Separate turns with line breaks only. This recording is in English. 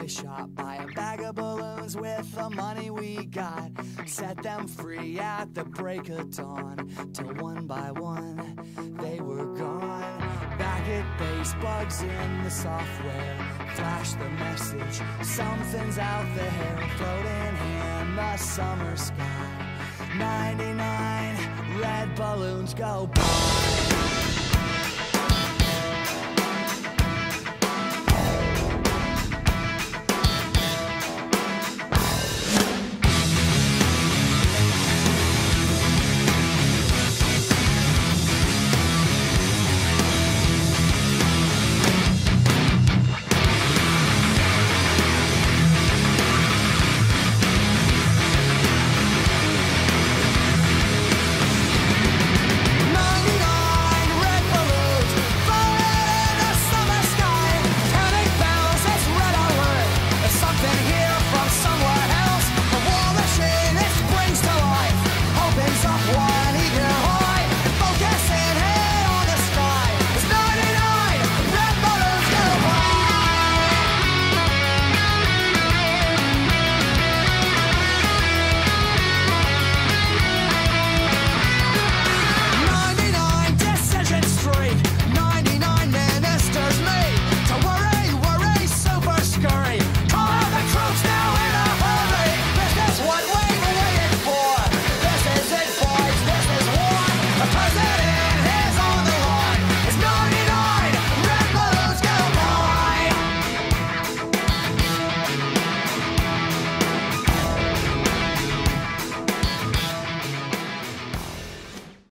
We shop, buy a bag of balloons with the money we got. Set them free at the break of dawn. Till one by one they were gone. Back at base, bugs in the software. Flash the message, something's out there. Floating in the summer sky. 99 red balloons go by.